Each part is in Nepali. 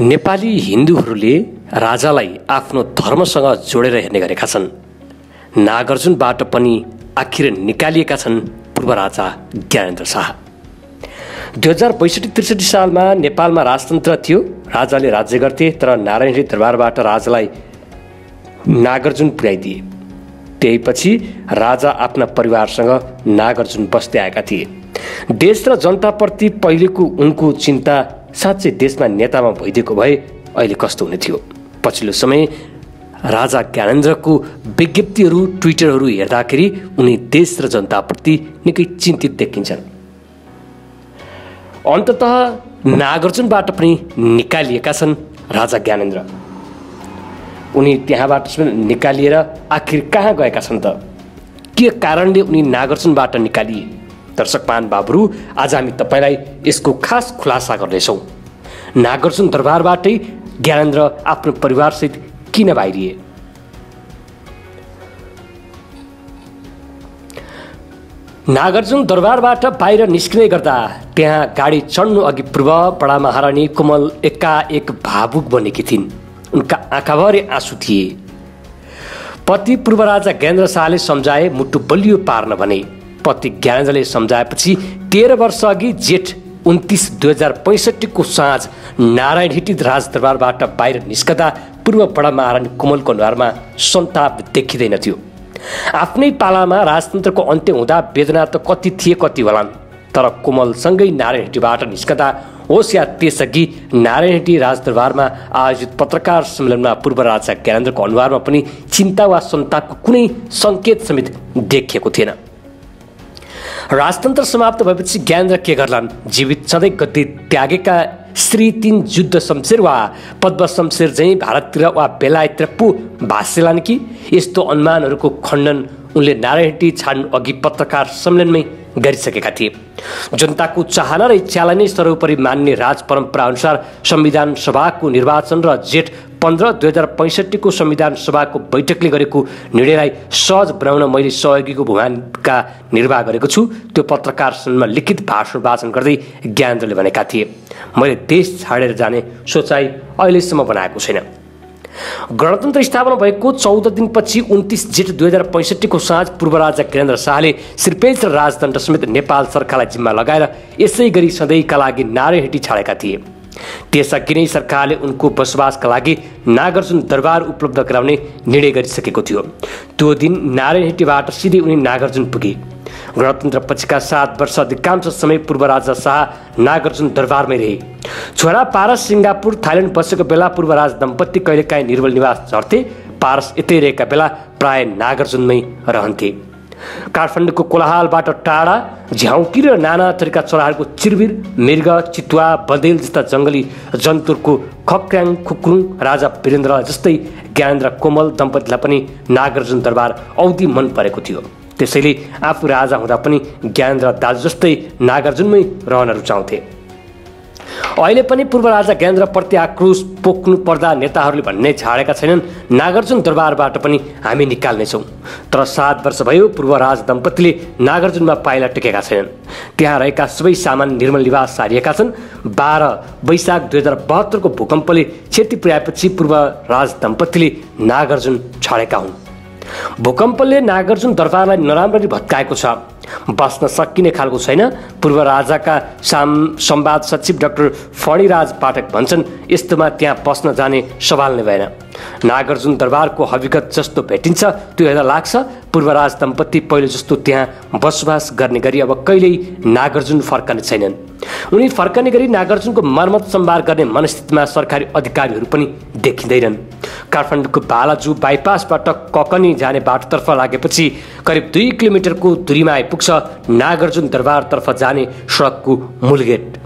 नेपाली हिन्दूहरूले राजालाई आफ्नो धर्मसँग जोडेर हेर्ने गरेका छन्। नागार्जुनबाट पनि आखिर निकालिएका छन् पूर्व राजा ज्ञानेन्द्र शाह। दुई हजार बैसठी त्रिसठी सालमा नेपालमा राजतन्त्र थियो। राजाले राज्य गर्थे तर नारायणी दरबारबाट राजालाई नागार्जुन पुर्याइदिए। त्यही पछि राजा आफ्ना परिवारसँग नागार्जुन बस्दै आएका थिए। देश र जनताप्रति पहिलेको उनको चिन्ता साँच्चै देशमा नेतामा भइदिएको भए अहिले कस्तो हुने थियो? पछिल्लो समय राजा ज्ञानेन्द्रको विज्ञप्तिहरू ट्विटरहरू हेर्दाखेरि उनी देश र जनताप्रति निकै चिन्तित देखिन्छन्। अन्तत नागार्जुनबाट पनि निकालिएका छन् राजा ज्ञानेन्द्र। उनी त्यहाँबाट निकालिएर आखिर कहाँ गएका छन् त? के कारणले उनी नागार्जुनबाट निकालिए? दर्शक पान बाबुहरू आज हामी तपाईँलाई यसको खास खुलासा गर्नेछौँ। नागार्जुन दरबारबाटै ज्ञानेन्द्र आफ्नो परिवारसहित किन बाहिरिए? नागार्जुन दरबारबाट बाहिर निस्किँदै गर्दा त्यहाँ गाडी चढ्नु अघि पूर्व बडा महारानी कोमल एकाएक भावुक बनेकी थिइन्। उनका आँखाभरि आँसु थिए। पति पूर्व राजा ज्ञानेन्द्र शाहले सम्झाए मुटु बलियो पार्न भने। पति ज्ञानेन्द्रले सम्झाएपछि तेह्र वर्ष अघि जेठ उन्तिस दुई हजार पैँसठीको साँझ नारायण हिटित राजदरबारबाट बाहिर निस्कदा पूर्व बडा महारानी कोमलको अनुहारमा सन्ताप देखिँदैन थियो। आफ्नै पालामा राजतन्त्रको अन्त्य हुँदा वेदना त कति थिए कति होलान्। तर कोमलसँगै नारायणहिटीबाट निस्कदा होस् या त्यसअघि नारायणहिटी राजदरबारमा आयोजित पत्रकार सम्मेलनमा पूर्व राजा ज्ञानेन्द्रको अनुहारमा पनि चिन्ता वा सन्तापको कुनै सङ्केत समेत देखिएको थिएन। राजतन्त्र समाप्त भएपछि ज्ञानेन्द्र के गर्लान्? जीवित सधैँ गति त्यागेका श्री तिन युद्ध शमशेर वा पद्म शमशेर चाहिँ भारततिर वा बेलायततिर पो भाष्यलान् कि? यस्तो अनुमानहरूको खण्डन उनले नारायणटी छाड्नु अघि पत्रकार सम्मेलनमै गरिसकेका थिए। जनताको चाहना र इच्छालाई नै सर्वोपरि मान्ने राज परम्परा अनुसार संविधान सभाको निर्वाचन र जेठ पन्ध्र दुई हजार पैँसठीको संविधान सभाको बैठकले गरेको निर्णयलाई सहज बनाउन मैले सहयोगीको भूमिका निर्वाह गरेको छु। त्यो पत्रकार लिखित भाषण वाचन गर्दै ज्ञानेन्द्रले भनेका थिए। मैले देश छाडेर जाने सोचाइ अहिलेसम्म बनाएको छैन। गणतन्त्र स्थापना भएको चौध दिनपछि उन्तिस जेठ दुई हजार पैँसठीको साँझ पूर्व राजा वीरेन्द्र शाहले श्रीपेज र राजदण्ड समेत नेपाल सरकारलाई जिम्मा लगाएर यसै गरी सधैँका लागि नारायणहिटी छाडेका थिए। त्यसअघि नै सरकारले उनको बसोबासका लागि नागार्जुन दरबार उपलब्ध गराउने निर्णय गरिसकेको थियो। त्यो दिन नारायणहिटीबाट सिधै उनी नागार्जुन पुगे। गणतन्त्र पछिका सात वर्ष अधिकांश समय पूर्व राजा शाह नागार्जुन दरबारमै रहे। छोरा पारस सिङ्गापुर थाइल्यान्ड बसेको बेला पूर्व राज दम्पति कहिलेकाहीँ निर्मल निवास झर्थे। पारस यतै रहेका बेला प्राय नागार्जुनमै रहन्थे। काठमाडौँको कोलाहालबाट टाढा झ्याउकी र नाना थरीका चराहरूको चिरबिर मृग चितुवा बदेल जस्ता जङ्गली जन्तुहरूको खक्र्याङ खुक्रुङ राजा वीरेन्द्र जस्तै ज्ञानेन्द्र कोमल दम्पतिलाई पनि नागार्जुन दरबार औधी मन परेको थियो। त्यसैले आफू राजा हुँदा पनि ज्ञानेन्द्र दाजु जस्तै नागार्जुनमै रहन रुचाउँथे। अहिले पनि पूर्व राजा ज्ञानेन्द्रप्रति आक्रोश पोख्नु पर्दा नेताहरूले भन्ने छाडेका छैनन्। नागार्जुन दरबारबाट पनि हामी निकाल्नेछौँ। तर सात वर्ष भयो पूर्व राज दम्पतिले नागार्जुनमा पाइला टेकेका छैनन्। त्यहाँ रहेका सबै सामान निर्मल निवास सारिएका छन्। बाह्र वैशाख दुई हजार बहत्तरको भूकम्पले क्षति पुर्याएपछि पूर्व राज दम्पतिले नागार्जुन छाडेका हुन्। भूकम्पले नागार्जुन दरबारलाई नराम्ररी भत्काएको छ। बस्न सकिने खालको छैन। पूर्व राजाका साम संवाद सचिव डाक्टर फणिराज पाठक भन्छन् यस्तोमा त्यहाँ बस्न जाने सवाल नै भएन। नागार्जुन दरबारको हविगत जस्तो भेटिन्छ त्यो हेर्दा लाग्छ पूर्वराज दम्पति पहिले जस्तो त्यहाँ बसोबास गर्ने गरी अब कहिल्यै नागार्जुन फर्कने छैनन्। उनी फर्कने गरी नागार्जुनको मर्मत सम्भार गर्ने मनस्थितिमा सरकारी अधिकारीहरू पनि देखिँदैनन्। काठमाडौँको बालाजु बाइपासबाट ककनी जाने बाटोतर्फ लागेपछि करिब दुई किलोमिटरको दुरीमा आइपुग्छ नागार्जुन दरबारतर्फ जाने सडकको मूल गेट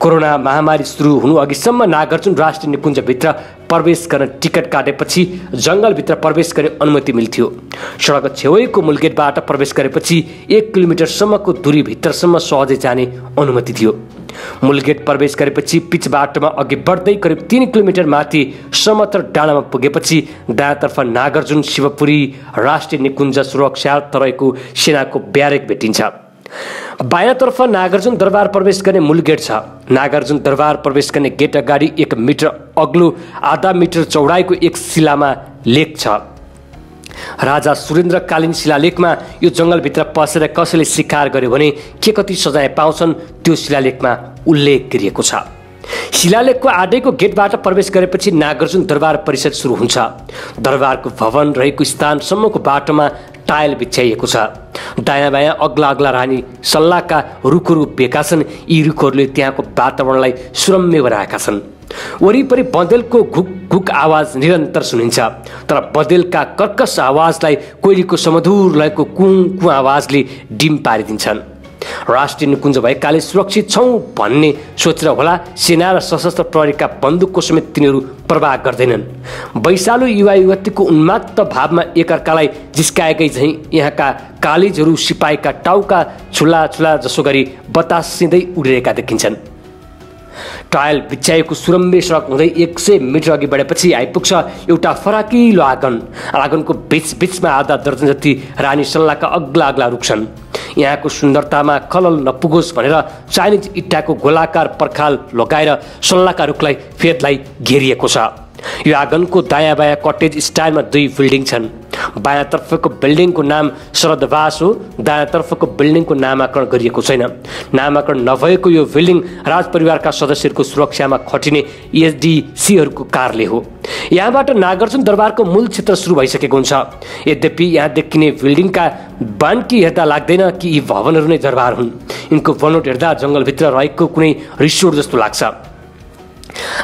कोरोना महामारी सुरु हुनु अघिसम्म नागार्जुन राष्ट्रिय निकुञ्जभित्र प्रवेश गर्न टिकट काटेपछि जङ्गलभित्र प्रवेश गर्ने अनुमति मिल्थ्यो। सडक छेउैको मूलगेटबाट प्रवेश गरेपछि एक किलोमिटरसम्मको दूरीभित्रसम्म सहजै जाने अनुमति थियो। मूलगेट प्रवेश गरेपछि पिच बाटोमा अघि बढ्दै करिब तिन किलोमिटर माथि समत्र डाँडामा पुगेपछि दायाँतर्फ नागार्जुन शिवपुरी राष्ट्रिय निकुञ्ज सुरक्षा रहेको सेनाको ब्यारेक भेटिन्छ। बायाँतर्फ नागार्जुन दरबार प्रवेश गर्ने मूल गेट छ। नागार्जुन दरबार प्रवेश गर्ने गेट अगाडि एक मिटर अग्लो आधा मिटर चौडाइको एक शिलामा लेख छ। राजा सुरेन्द्रकालीन शिलालेखमा यो जङ्गलभित्र पसेर कसैले शिकार गर्यो भने के कति सजाय पाउँछन् त्यो शिलालेखमा उल्लेख गरिएको छ। शिलालेखको आडैको गेटबाट प्रवेश गरेपछि नागार्जुन दरबार परिषद सुरु हुन्छ। दरबारको भवन रहेको स्थानसम्मको बाटोमा टायल बिछ्याइएको छ। दायाँ बायाँ अग्ला अग्ला रानी सल्लाहका रुखहरू उभिएका छन्। यी रुखहरूले त्यहाँको वातावरणलाई सुरम्य बनाएका छन्। वरिपरि बँदेलको घुक घुक आवाज निरन्तर सुनिन्छ। तर बँदेलका कर्कस आवाजलाई कोइलीको समधुर लयको कुँ कुँ आवाजले डिम पारिदिन्छन्। राष्ट्रिय निकुञ्ज भएकाले सुरक्षित छौँ भन्ने सोचेर होला सेना र सशस्त्र प्रहरीका बन्दुकको समेत तिनीहरू प्रवाह गर्दैनन्। वैशालु युवा युवतीको उन्मात्त भावमा एकअर्कालाई जिस्काएकै झैँ यहाँका कालिजहरू सिपाहीका टाउका छुला छुला जसो गरी बतासिँदै उडिरहेका देखिन्छन्। टायल बिछ्याएको सुरम्बे सडक हुँदै एक सय मिटर अघि बढेपछि आइपुग्छ एउटा फराकिलो आँगन। आँगनको बिच बिचमा आधा दर्जन जति रानी सल्लाहका अग्ला अग्ला रुख्छन्। यहाँको सुन्दरतामा खलल नपुगोस् भनेर चाइनिज इट्टाको गोलाकार पर्खाल लगाएर सल्लाहका रुखलाई फेदलाई घेरिएको छ। यो आँगनको दायाँ बायाँ कटेज स्टाइलमा दुई बिल्डिङ छन्। बायाँतर्फको बिल्डिङको नाम शरदवास हो दायाँतर्फको बिल्डिङको नामाकरण गरिएको छैन। नामाकरण नभएको यो बिल्डिङ राजपरिवारका सदस्यहरूको सुरक्षामा खटिने एसडिसीहरूको कार्य हो। यहाँबाट नागार्जुन दरबारको मूल क्षेत्र सुरु भइसकेको हुन्छ। यद्यपि यहाँ देखिने बिल्डिङका बान्की हेर्दा लाग्दैन कि यी भवनहरू नै दरबार हुन्। यिनको बनोट हेर्दा जङ्गलभित्र रहेको कुनै रिसोर्ट जस्तो लाग्छ।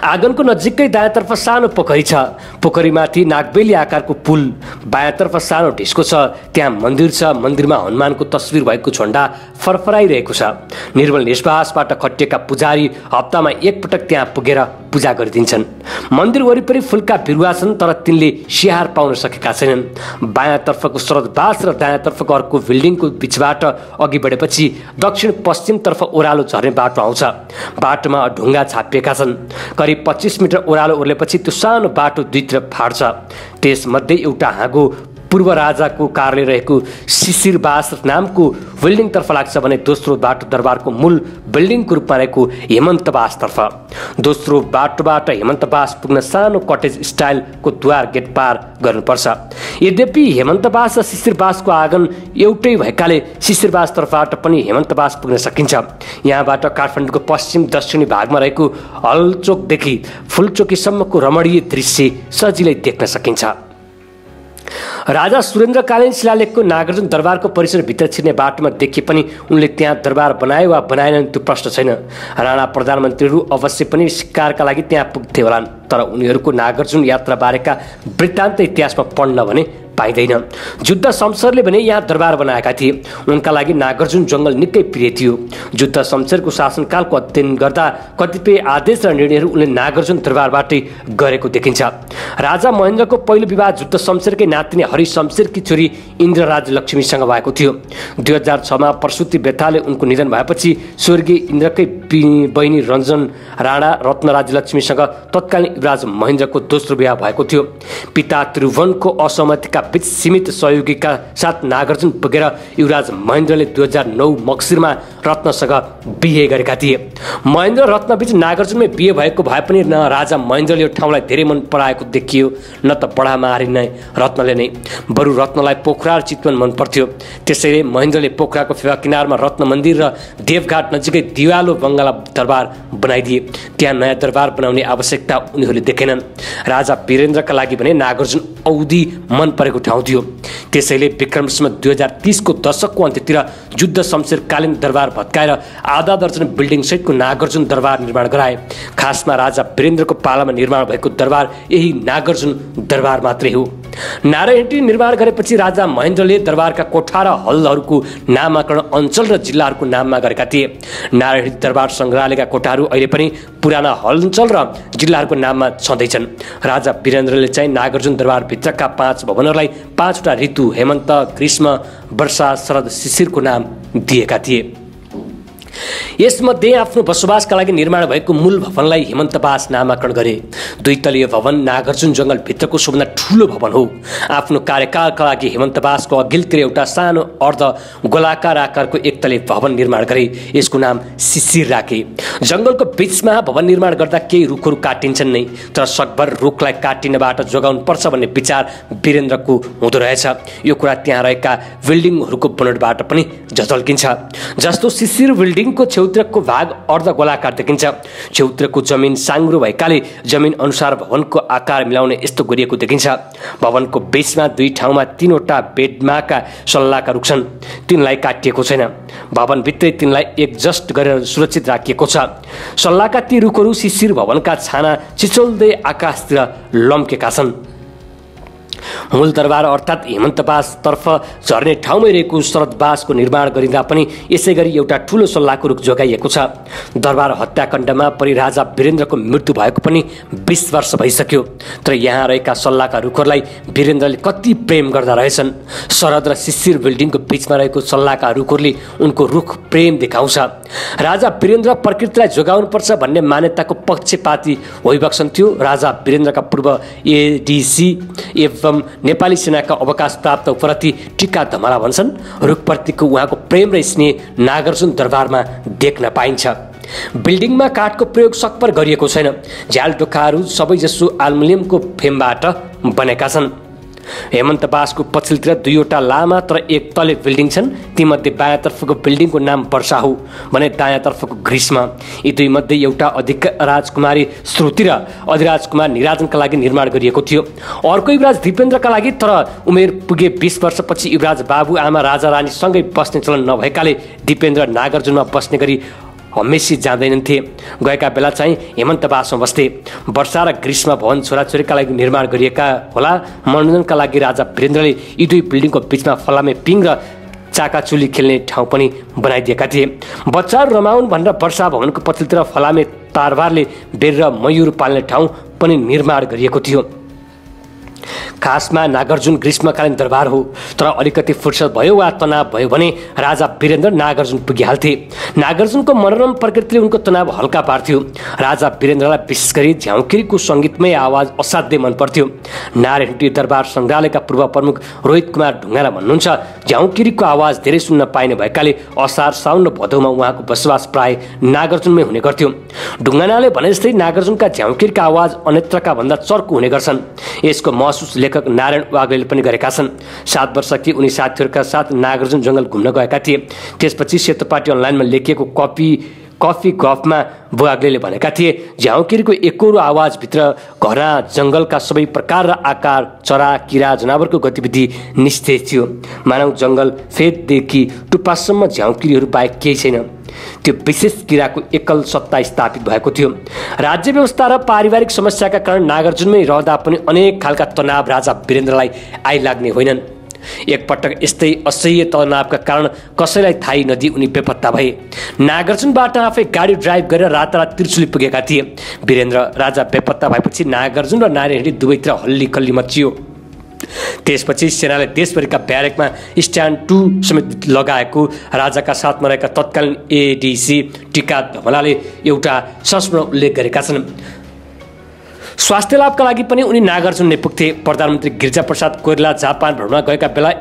आँगनको नजिकै दायाँतर्फ सानो पोखरी छ। पोखरीमाथि नागबेली आकारको पुल बायाँतर्फ सानो ढिस्को छ। त्यहाँ मन्दिर छ। मन्दिरमा हनुमानको तस्विर भएको झन्डा फरफराइरहेको छ। निर्मल निष्वासबाट खटिएका पुजारी हप्तामा एकपटक त्यहाँ पुगेर पूजा गरिदिन्छन्। मन्दिर वरिपरि फुलका बिरुवा छन् तर तिनले स्याहार पाउन सकेका छैनन्। बायाँतर्फको शरदबास र दायाँतर्फको अर्को बिल्डिङको बिचबाट अघि बढेपछि दक्षिण पश्चिमतर्फ ओह्रालो झर्ने बाटो आउँछ। बाटोमा ढुङ्गा छापिएका छन्। करिब पच्चिस मिटर ओह्रालो ओर्लेपछि त्यो सानो बाटो दुईतिर फाट्छ। त्यसमध्ये एउटा हाँगो पूर्व राजाको कार्यालय रहेको शिशिरवास नामको बिल्डिङतर्फ लाग्छ भने दोस्रो बाटो दरबारको मूल बिल्डिङको रूपमा रहेको हेमन्तवासतर्फ दोस्रो बाटोबाट हेमन्तवास पुग्न सानो कटेज स्टाइलको द्वार गेट पार गर्नुपर्छ। यद्यपि हेमन्तवास र शिशिरवासको आँगन एउटै भएकाले शिशिरवासतर्फबाट पनि हेमन्तवास पुग्न सकिन्छ। यहाँबाट काठमाडौँको पश्चिम दक्षिणी भागमा रहेको हलचोकदेखि फुलचोकीसम्मको रमणीय दृश्य सजिलै देख्न सकिन्छ। राजा सुरेन्द्रकालीन शिलालेखको नागार्जुन दरबारको परिसरभित्र छिर्ने बाटोमा देखिए पनि उनले त्यहाँ दरबार बनाए वा बनाएनन् त्यो प्रश्न छैन। राणा प्रधानमन्त्रीहरू अवश्य पनि शिकारका लागि त्यहाँ पुग्थे होलान् तर उनीहरूको नागार्जुन यात्राबारेका वृत्तान्त इतिहासमा पढ्न भने पाइँदैन। जुद्ध शमशेरले भने यहाँ दरबार बनाएका थिए। उनका लागि नागार्जुन जङ्गल निकै प्रिय थियो। जुद्ध शमशेरको शासनकालको अध्ययन गर्दा कतिपय आदेश र निर्णयहरू उनले नागार्जुन दरबारबाटै गरेको देखिन्छ। राजा महेन्द्रको पहिलो विवाह जुद्ध शमशेरकै नातिनी हरि शमशेरकी छोरी इन्द्रराज लक्ष्मीसँग भएको थियो। दुई हजार छमा प्रसुति व्यथाले उनको निधन भएपछि स्वर्गीय इन्द्रकै बहिनी रञ्जन राणा रत्नराज लक्ष्मीसँग तत्कालीन युवराज महेन्द्रको दोस्रो विवाह भएको थियो। पिता त्रिभुवनको असहमतिका बीच सीमित सहयोगीका साथ नागार्जुन पुगेर युवराज महेन्द्रले दुई हजार नौ मक्सिरमा रत्नसँग बिहे गरेका थिए। महेन्द्र रत्नबीच नागार्जुनमै बिहे भएको भए पनि न राजा महेन्द्रले यो ठाउँलाई धेरै मन पराएको देखियो न त बडा मारी नै रत्नले नै। बरु रत्नलाई पोखरा र चितवन मन पर्थ्यो। त्यसैले महेन्द्रले पोखराको फेवा किनारमा रत्न मन्दिर र देवघाट नजिकै दिवालो बङ्गाला दरबार बनाइदिए। त्यहाँ नयाँ दरबार बनाउने आवश्यकता उनीहरूले देखेनन्। राजा वीरेन्द्रका लागि भने नागार्जुन औधी मन परेको रहेको ठाउँ थियो त्यसैले विक्रमसम्म दुई हजार तिसको दशकको अन्त्यतिर जुद्ध शमशेरकालीन दरबार भत्काएर आधा दर्जन बिल्डिङ सहितको नागार्जुन दरबार निर्माण गराए। खासमा राजा वीरेन्द्रको पालामा निर्माण भएको दरबार यही नागार्जुन दरबार मात्रै हो। नारायणी निर्माण गरेपछि राजा महेन्द्रले दरबारका कोठा र हलहरूको नामाकरण अञ्चल र जिल्लाहरूको नाममा गरेका थिए। नारायणी दरबार सङ्ग्रहालयका कोठाहरू अहिले पनि पुराना हलञ्चल र जिल्लाहरूको नाममा छँदैछन्। राजा वीरेन्द्रले चाहिँ नागार्जुन दरबारभित्रका पाँच भवनहरूलाई पाँचवटा ऋतु हेमन्त ग्रीष्म वर्षा शरद शिशिरको नाम दिएका थिए। यसमध्ये आफ्नो बसोबासका लागि निर्माण भएको मूल भवनलाई हेमन्तवास नामाकरण गरे। दुई तलीय भवन नागार्जुन जङ्गलभित्रको सबभन्दा ठुलो भवन हो। आफ्नो कार्यकालका लागि हेमन्तवासको अघिल्तिर एउटा सानो अर्ध गोलाकार आकारको एकतले भवन निर्माण गरे। यसको नाम शिशिर राखे। जङ्गलको बिचमा भवन निर्माण गर्दा केही रुखहरू काटिन्छन् नै तर सकभर रुखलाई काटिनबाट जोगाउनु पर्छ भन्ने विचार वीरेन्द्रको हुँदो रहेछ। यो कुरा त्यहाँ रहेका बिल्डिङहरूको बनोटबाट पनि झझल्किन्छ जस्तो शिशिर बिल्डिङको छेउतिरको भाग अर्ध गोलाकार देखिन्छ। छेउतिरको जमिन साङ्ग्रो भएकाले जमिन अनुसार भवनको आकार मिलाउने यस्तो गरिएको देखिन्छ। भवनको बेसमा दुई ठाउँमा तिनवटा बेडमाका सल्लाहका रुख छन्। तिनलाई काटिएको छैन। भवनभित्रै तिनलाई एकजस्ट गरेर सुरक्षित राखिएको छ। सल्लाहका ती रुखहरू शिशिर भवनका छाना चिचोल्दै आकाशतिर लम्केका छन्। मूल दरबार अर्थात् हेमन्तवासतर्फ झर्ने ठाउँमै रहेको शरदवासको निर्माण गरिँदा पनि यसै गरी एउटा ठुलो सल्लाहको रुख जोगाइएको छ। दरबार हत्याकाण्डमा परि राजा वीरेन्द्रको मृत्यु भएको पनि बिस वर्ष भइसक्यो। तर यहाँ रहेका सल्लाहका रुखहरूलाई वीरेन्द्रले कति प्रेम गर्दा रहेछन्। शरद र शिशिर बिल्डिङको बिचमा रहेको सल्लाहका रुखहरूले उनको रुख प्रेम देखाउँछ। राजा वीरेन्द्र प्रकृतिलाई जोगाउनुपर्छ भन्ने मान्यताको पक्षपाती थियो। राजा वीरेन्द्रका पूर्व एडिसी एवं नेपाली सेनाका अवकाश प्राप्त उपरति टिका धमला भन्छन्। रुखप्रतिको उहाँको प्रेम र स्नेह नागार्जुन दरबारमा देख्न पाइन्छ। बिल्डिङमा काठको प्रयोग सकपर गरिएको छैन। झ्याल टोखाहरू सबैजसो आल्मुनियमको फेमबाट बनेका छन्। हेमन्तवासको पछिल्लोतिर दुईवटा लामा तर एक तले बिल्डिङ छन्। तीमध्ये बायाँतर्फको बिल्डिङको नाम वर्षा हो भने दायाँतर्फको ग्रीष्म। यी दुईमध्ये एउटा अधिक राजकुमारी श्रुति र अधिराज कुमार निराजनका लागि निर्माण गरिएको थियो। अर्को युवराज दिपेन्द्रका लागि तर उमेर पुगे बिस वर्षपछि युवराज बाबु आमा राजा रानीसँगै बस्ने चलन नभएकाले दिपेन्द्र नागार्जुनमा बस्ने गरी हमेसी जाँदैनथे गएका बेला चाहिँ हेमन्तवासमा बस्थे। वर्षा र ग्रीष्म भवन छोराछोरीका लागि निर्माण गरिएका होला। मनोरञ्जनका लागि राजा वीरेन्द्रले यी दुई बिल्डिङको बिचमा फलामे पिङ र चाकाचुली खेल्ने ठाउँ पनि बनाइदिएका थिए। बच्चाहरू रमाउन् भनेर वर्षा भवनको पछिल्लोतिर फलामे तारबारले बेर र मयुर पाल्ने ठाउँ पनि निर्माण गरिएको थियो। खासमा नागार्जुन ग्रीष्मकालीन दरबार हो। तर अलिकति फुर्सद भयो वा तनाव भयो भने राजा वीरेन्द्र नागार्जुन पुगिहाल्थे। नागार्जुनको मनोरम प्रकृतिले उनको तनाव हल्का पार्थ्यो। राजा वीरेन्द्रलाई विशेष गरी झ्याउकिरीको सङ्गीतमय आवाज असाध्यै मन पर्थ्यो नारायणी दरबार सङ्ग्रहालयका पूर्व प्रमुख रोहित कुमार ढुङ्गाना भन्नुहुन्छ झ्याउकिरीको आवाज धेरै सुन्न पाइने भएकाले असार साउन भदौमा उहाँको बसोबास प्राय नागार्जुनमै हुने गर्थ्यो। ढुङ्गानाले भने जस्तै नागार्जुनका झ्याउकिरका आवाज अन्यत्रका भन्दा चर्को हुने गर्छन्। यसको महसुस लेखक नारायण वाग्लेले पनि गरेका छन्। सात वर्ष कि उनी साथीहरूका साथ नागार्जुन जङ्गल घुम्न गएका थिए। त्यसपछि सेतो पार्टी अनलाइनमा लेखिएको कपी कफी गफमा बुवाग्लेले भनेका थिए झ्याउकिरीको एकोरो आवाजभित्र घरा जङ्गलका सबै प्रकार र आकार चरा किरा जनावरको गतिविधि निस्तेज थियो। मानव जङ्गल फेददेखि टुप्पासम्म झ्याउकिरीहरू बाहेक केही छैन। त्यो विशेष किराको एकल सत्ता स्थापित भएको थियो। राज्य व्यवस्था र पारिवारिक समस्याका कारण नागार्जुनमै रहँदा पनि अनेक खालका तनाव राजा वीरेन्द्रलाई आइलाग्ने होइनन्। एकपटक यस्तै असह्य तनावका कारण कसैलाई थाहै नदिई उनी बेपत्ता भए। नागार्जुनबाट आफै गाडी ड्राइभ गरेर रातारात त्रिचुली पुगेका थिए। वीरेन्द्र राजा बेपत्ता भएपछि नागार्जुन र नारायणी दुवैतिर हल्ली खल्ली मचियो। त्यसपछि सेनाले देशभरिका ब्यारेकमा स्ट्यान्ड टू समेत लगाएको राजाका साथमा रहेका तत्कालीन एडिसी टिका धमलाले एउटा संस्मरण उल्लेख गरेका छन्। स्वास्थ्य लाभका लागि पनि उनी नागार्जुन नै पुग्थे प्रधानमन्त्री गिरिजाप्रसाद कोइराला जापान भ्रमण गएका बेला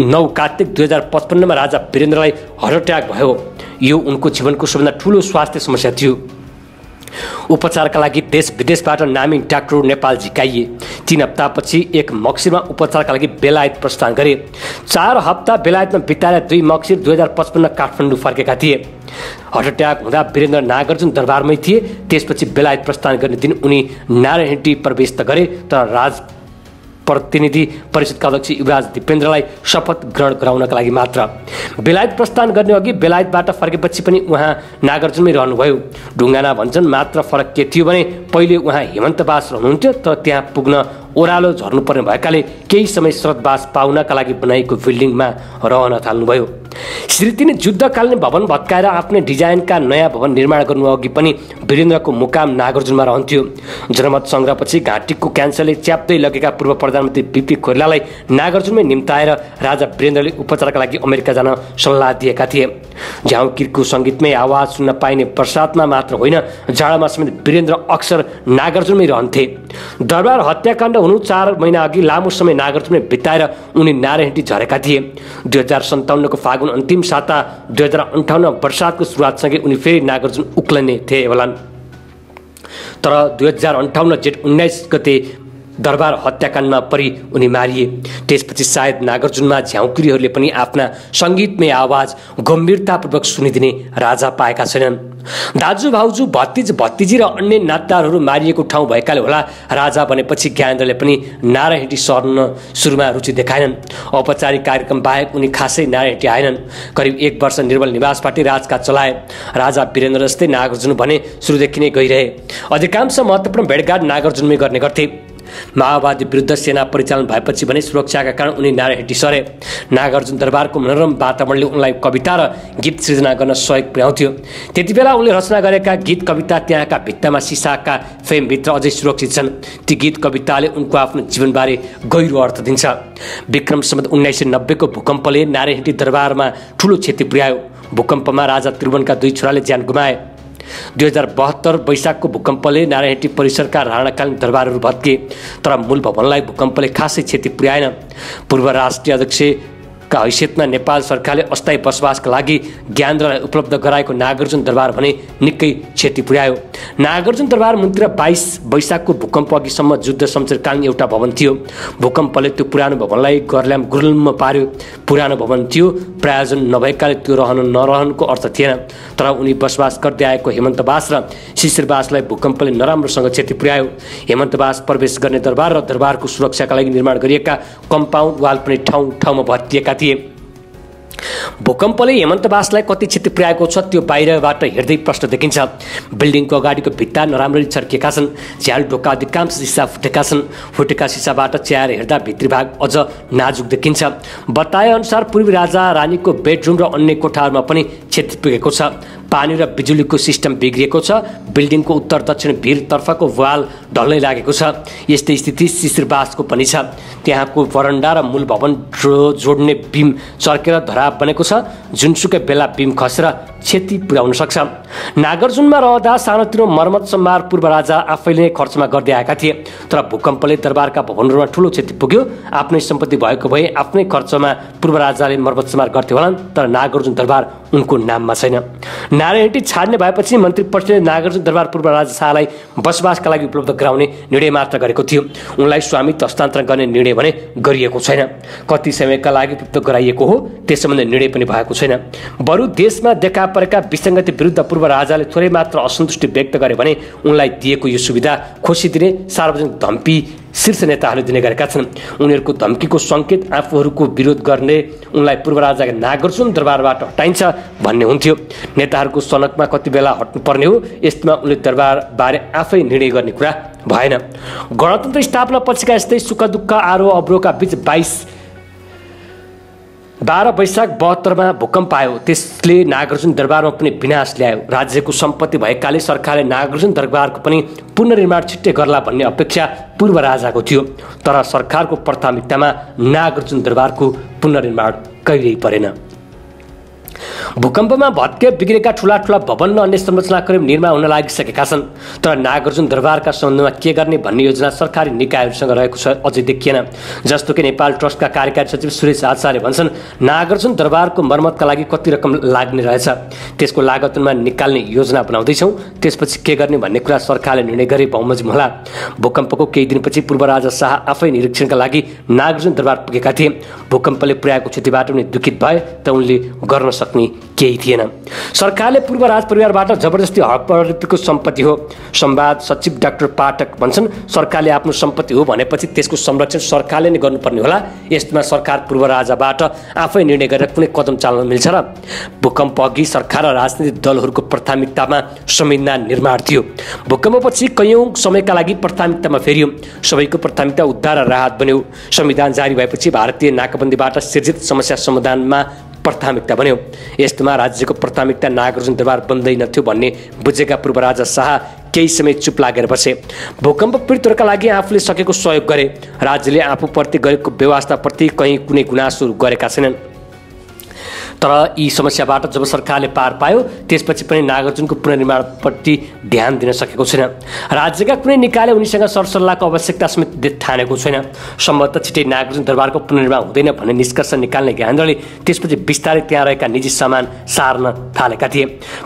नौ कार्तिक दुई हजार पचपन्नमा राजा वीरेन्द्रलाई हार्ट एट्याक भयो। यो उनको जीवनको सबभन्दा ठुलो स्वास्थ्य समस्या थियो। उपचारका लागि देश विदेशबाट नामी डाक्टर नेपाल झिकाइए तिन हप्तापछि एक मक्सिरमा उपचारका लागि बेलायत प्रस्थान गरे। चार हप्ता बेलायतमा बिताएर दुई मक्सिर दुई हजार पचपन्न काठमाडौँ फर्केका थिए। हार्ट एट्याक हुँदा वीरेन्द्र नागार्जुन दरबारमै थिए। त्यसपछि बेलायत प्रस्थान गर्ने दिन उनी नारायण प्रवेश त गरे तर राज प्रतिनिधि परिषदका अध्यक्ष युवराज दिपेन्द्रलाई शपथ ग्रहण गराउनका लागि मात्र। बेलायत प्रस्थान गर्ने अघि बेलायतबाट फर्केपछि पनि उहाँ नागार्जुनमै रहनुभयो। ढुङ्गाना भन्छन् मात्र फरक के थियो भने पहिले उहाँ हेमन्तवास रहनुहुन्थ्यो तर त्यहाँ पुग्न ओह्रालो झर्नुपर्ने भएकाले केही समय श्रद्धवास पाउनका लागि बनाइएको बिल्डिङमा रहन थाल्नुभयो। श्री तिनी युद्धकालीन भवन भत्काएर आफ्नै डिजाइनका नयाँ भवन निर्माण गर्नु अघि पनि वीरेन्द्रको मुकाम नागार्जुनमा रहन्थ्यो। जनमत सङ्ग्रहपछि घाँटीको क्यान्सरले च्याप्दै लगेका पूर्व प्रधानमन्त्री बिपी कोइरालालाई नागार्जुनमै निम्ताएर राजा वीरेन्द्रले उपचारका लागि अमेरिका जान सल्लाह दिएका थिए। झाउकिरको सङ्गीतमै आवाज सुन्न पाइने बर्सातमा मात्र होइन जाडोमा समेत वीरेन्द्र अक्सर नागार्जुनमै रहन्थे। दरबार हत्याकाण्ड हुनु चार महिना अघि लामो समय नागार्जुनमै बिताएर उनी नारायणटी झरेका थिए। दुई हजार सन्ताउन्नको फागुन अन्तिम साता दुई हजार अन्ठाउन्न वर्षातको सुरुवातसँगै उनी फेरि नागार्जुन उक्लने थिए होलान्। तर दुई हजार अन्ठाउन्न जेठ उन्नाइस गते दरबार हत्याकाण्डमा परि उनी मारिए। त्यसपछि सायद नागार्जुनमा झ्याउकिरीहरूले पनि आफ्ना सङ्गीतमय आवाज गम्भीरतापूर्वक सुनिदिने राजा पाएका छैनन्। दाजु भाउजू भतिज भतिजी र अन्य नाताहरू मारिएको ठाउँ भएकाले होला। राजा बनेपछि ज्ञानेन्द्रले पनि नारायणटी सर्न सुरुमा रुचि देखाएनन्। औपचारिक कार्यक्रम बाहेक उनी खासै नारायणटी आएनन्। करिब एक वर्ष निर्मल निवासपाटी राजका चलाए। राजा वीरेन्द्र जस्तै नागार्जुन भने सुरुदेखि नै गइरहे। अधिकांश महत्त्वपूर्ण भेटघाट नागार्जुनमै गर्ने गर्थे। माओवादी विरुद्ध सेना परिचालन भएपछि भने सुरक्षाका कारण उनी नारायणटी सरे। नागार्जुन दरबारको मनोरम वातावरणले उनलाई कविता र गीत सृजना गर्न सहयोग पुर्याउँथ्यो। त्यति बेला उनले रचना गरेका गीत कविता त्यहाँका भित्तामा सिसाका फ्रेमभित्र अझै सुरक्षित छन्। ती गीत कविताले उनको आफ्नो जीवनबारे गहिरो अर्थ दिन्छ। विक्रम सम्बन्ध उन्नाइस सय नब्बेको भूकम्पले नारायणटी दरबारमा ठुलो क्षति पुर्यायो। भूकम्पमा राजा त्रिभुवनका दुई छोराले ज्यान गुमाए। दुई हजार बहत्तर वैशाखको भूकम्पले नारायणटी परिसरका राणाकालीन दरबारहरू भत्के तर मूल भवनलाई भूकम्पले खासै क्षति पुर्याएन। पूर्व राष्ट्रिय अध्यक्ष का हैसियतमा नेपाल सरकारले अस्थायी बसोबासका लागि ज्ञानलाई उपलब्ध गराएको नागार्जुन दरबार भने निकै क्षति पुर्यायो। नागार्जुन दरबार मन्दिर बाइस वैशाखको भूकम्प अघिसम्म जुद्ध शमशेरकालीन एउटा भवन थियो। भूकम्पले त्यो पुरानो भवनलाई गर्ल्याम गुरुल्म पार्यो। पुरानो भवन थियो प्रायोजन नभएकाले त्यो रहन नरहनुको अर्थ थिएन। तर उनी बसोबास गर्दै आएको हेमन्तवास र शिशिरवासलाई भूकम्पले नराम्रोसँग क्षति पुर्यायो। हेमन्तवास प्रवेश गर्ने दरबार र दरबारको सुरक्षाका लागि निर्माण गरिएका कम्पाउन्ड वाल पनि ठाउँ ठाउँमा भत्किएका थिए भूकम्पले हेमन्तवासलाई कति क्षति पुर्याएको छ त्यो बाहिरबाट हेर्दै प्रश्न देखिन्छ। बिल्डिङको अगाडिको भित्ता नराम्ररी छर्किएका छन्। झ्याल ढोका अधिकांश सिसा फुटेका छन्। फुटेका सिसाबाट च्याएर हेर्दा भित्री भाग अझ नाजुक देखिन्छ। बताए अनुसार पूर्वी राजा रानीको बेडरुम र अन्य कोठाहरूमा पनि क्षति पुगेको छ। पानी र बिजुलीको सिस्टम बिग्रिएको छ। बिल्डिङको उत्तर दक्षिण भिरतर्फको वाल ढल्नै लागेको छ। यस्तै स्थिति शिशिरवासको पनि छ। त्यहाँको वरन्डा र मूल भवन जोड्ने बिम चर्केर धराप बनेको छ। जुनसुकै बेला बिम खसेर क्षति पुर्याउन सक्छ। नागार्जुनमा रहँदा सानोतिनो मर्मत सम्मार पूर्व राजा आफैले खर्चमा गर्दै आएका थिए। तर भूकम्पले दरबारका भवनहरूमा ठुलो क्षति पुग्यो। आफ्नै सम्पत्ति भएको भए आफ्नै खर्चमा पूर्व राजाले मर्मत सम्मार गर्थे होलान् तर नागार्जुन दरबार उनको नाममा छैन। नारायणटी छाड्ने भएपछि मन्त्री परिषदले नागार्जुन दरबार पूर्व राजा शाहलाई बसोबासका लागि उपलब्ध गराउने निर्णय मात्र गरेको थियो। उनलाई स्वामित्व हस्तान्तरण गर्ने निर्णय भने गरिएको छैन। कति समयका लागि उपलब्ध गराइएको हो त्यस सम्बन्धी निर्णय पनि भएको छैन। बरु देशमा देखा परेका विसङ्गति विरुद्ध पूर्व राजाले थोरै मात्र असन्तुष्टि व्यक्त गरे भने उनलाई दिएको यो सुविधा खुसी दिने सार्वजनिक धम्पी शीर्ष नेताहरूले दिने गरेका छन्। उनीहरूको धम्कीको सङ्केत आफूहरूको विरोध गर्ने उनलाई पूर्व राजा नागार्जुन दरबारबाट हटाइन्छ भन्ने हुन्थ्यो। नेताहरूको सनकमा कति बेला हट्नुपर्ने हो यस्तोमा उनले दरबारबारे आफै निर्णय गर्ने कुरा भएन। गणतन्त्र स्थापना पछिका यस्तै सुख दुःख आरो अब्रोका बिच बाइस बाह्र वैशाख बहत्तरमा भूकम्प आयो। त्यसले नागार्जुन दरबारमा पनि विनाश ल्यायो। राज्यको सम्पत्ति भएकाले सरकारले नागार्जुन दरबारको पनि पुनर्निर्माण छिट्टै गर्ला भन्ने अपेक्षा पूर्व राजाको थियो। तर सरकारको प्राथमिकतामा नागार्जुन दरबारको पुनर्निर्माण कहिल्यै परेन। भूकम्पमा भत्के बिग्रेका ठुला ठुला भवन र अन्य संरचना करिब निर्माण हुन लागिसकेका छन्। तर नागार्जुन दरबारका सम्बन्धमा के गर्ने भन्ने योजना सरकारी निकायहरूसँग रहेको छ अझै देखिएन। जस्तो कि नेपाल ट्रस्टका कार्यकारी सचिव सुरेश आचार्य भन्छन् नागार्जुन दरबारको मर्मतका लागि कति रकम लाग्ने रहेछ? त्यसको लागतमा निकाल्ने योजना बनाउँदैछौँ। त्यसपछि के गर्ने भन्ने कुरा सरकारले निर्णय गरे बहुमजिम होला। भूकम्पको केही दिनपछि पूर्व राजा शाह आफै निरीक्षणका लागि नागार्जुन दरबार पुगेका थिए। भूकम्पले पुर्याएको क्षतिबाट उनी दुखित भए त उनले गर्न सक्ने सक्ने केही थिएन। सरकारले पूर्व राज परिवारबाट जबरजस्ती हकप्रवृत्तिको सम्पत्ति हो। संवाद सचिव डाक्टर पाठक भन्छन् सरकारले आफ्नो सम्पत्ति हो भनेपछि त्यसको संरक्षण सरकारले नै गर्नुपर्ने होला। यस्तोमा सरकार पूर्व राजाबाट आफै निर्णय गरेर कुनै कदम चाल्न मिल्छ र भूकम्प अघि सरकार र राजनीतिक दलहरूको प्राथमिकतामा संविधान निर्माण थियो। भूकम्पपछि कैयौँ समयका लागि प्राथमिकतामा फेरियो। सबैको प्राथमिकता उद्धार र राहत बन्यो। संविधान जारी भएपछि भारतीय नाकाबन्दीबाट सिर्जित समस्या समाधानमा प्राथमिकता बन्यो। यस्तोमा राज्यको प्राथमिकता नागार्जुन दरबार बन्दैनथ्यो भन्ने बुझेका पूर्व राजा शाह केही समय चुप लागेर बसे। भूकम्प पीडितहरूका लागि आफूले सकेको सहयोग गरे। राज्यले आफूप्रति गरेको व्यवस्थाप्रति कहीँ कुनै गुनासो गरेका छैनन्। तर यी समस्याबाट जब सरकारले पार पायो त्यसपछि पनि नागार्जुनको पुनर्निर्माणप्रति ध्यान दिन सकेको छैन। राज्यका कुनै निकायले उनीसँग सरसल्लाहको आवश्यकता समेत ठानेको छैन। सम्भवतः छिटै नागार्जुन दरबारको पुनर्निर्माण हुँदैन भन्ने निष्कर्ष निकाल्ने ज्ञानेन्द्रले त्यसपछि बिस्तारै त्यहाँ रहेका निजी सामान सार्न थालेका थिए।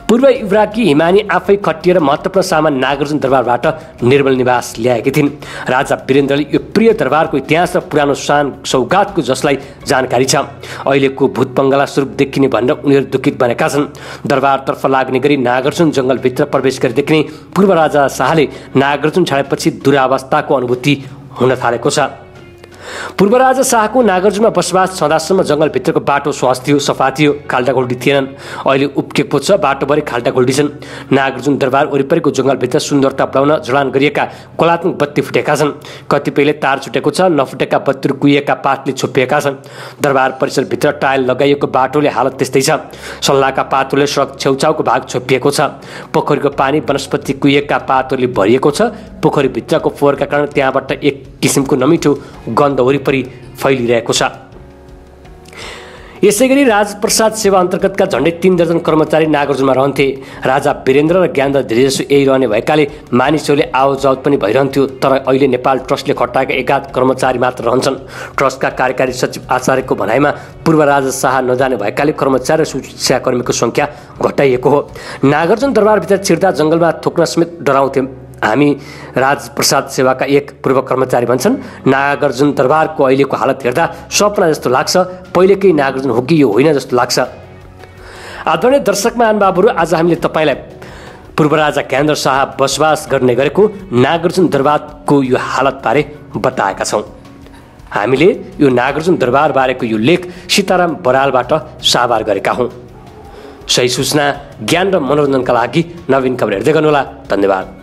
पूर्व युवराकी हिमानी आफै खटिएर महत्त्वपूर्ण सामान नागार्जुन दरबारबाट निर्मल निवास ल्याएकी थिइन्। राजा वीरेन्द्रले यो प्रिय दरबारको इतिहास र पुरानो सान सौगातको जसलाई जानकारी छ। अहिलेको भूत बङ्गला स्वरूप देखिने भनेर उनीहरू दुखित बनेका छन्। दरबारतर्फ लाग्ने गरी नागार्जुन जङ्गलभित्र प्रवेश गरी देखिने पूर्व राजा शाहले नागार्जुन छाडेपछि दुरावस्थाको अनुभूति हुन थालेको छ। पूर्व राजा शाहको नागार्जुनमा बसोबास छँदासम्म जङ्गलभित्रको बाटो सहज थियो सफा थियो खाल्टाखुल्टी थिएनन्। अहिले उप्केको छ बाटोभरि खाल्टाखुल्टी छन्। नागार्जुन दरबार वरिपरिको जङ्गलभित्र सुन्दरता बढाउन जडान गरिएका कलात्मक बत्ती फुटेका छन्। कतिपयले तार छुटेको छ नफुटेका बत्तीहरू कुहिएका पातले छोपिएका छन्। दरबार परिसरभित्र टायल लगाइएको बाटोले हालत त्यस्तै छ। सल्लाहका पातहरूले सडक छेउछाउको भाग छोपिएको छ। पोखरीको पानी वनस्पति कुहिएका पातहरूले भरिएको छ। पोखरीभित्रको फोहोरका कारण त्यहाँबाट एक किसिमको नमिठो गन्ध वरिपरि फैलिरहेको छ। यसै गरी राजप्रसाद सेवा अन्तर्गतका झन्डै तिन दर्जन कर्मचारी नागार्जुनमा रहन्थे। राजा वीरेन्द्र र ज्ञानद धेरैजसो यही रहने भएकाले मानिसहरूले आवजावत पनि भइरहन्थ्यो तर अहिले नेपाल ट्रस्टले खटाएका एघात कर्मचारी मात्र रहन्छन्। ट्रस्टका कार्यकारी सचिव आचार्यको भनाइमा पूर्व राजा शाह नजाने भएकाले कर्मचारी र सुरक्षाकर्मीको सङ्ख्या घटाइएको हो। नागार्जुन दरबारभित्र छिर्दा जङ्गलमा थोक्न समेत डराउँथे। हामी राजप्रसाद सेवाका एक पूर्व कर्मचारी भन्छन् नागार्जुन दरबारको अहिलेको हालत हेर्दा सपना जस्तो लाग्छ पहिलेकै नागार्जुन हो कि यो होइन जस्तो लाग्छ। आदरणीय दर्शक महानुभावहरू आज हामीले तपाईँलाई पूर्व राजा ज्ञानेन्द्र शाह बसोबास गर्ने गरेको नागार्जुन दरबारको यो हालतबारे बताएका छौँ। हामीले यो नागार्जुन दरबारबारेको यो लेख सीताराम बरालबाट साभार गरेका हौँ। सही सूचना ज्ञान र मनोरञ्जनका लागि नवीन खबर हेर्दै गर्नुहोला। धन्यवाद।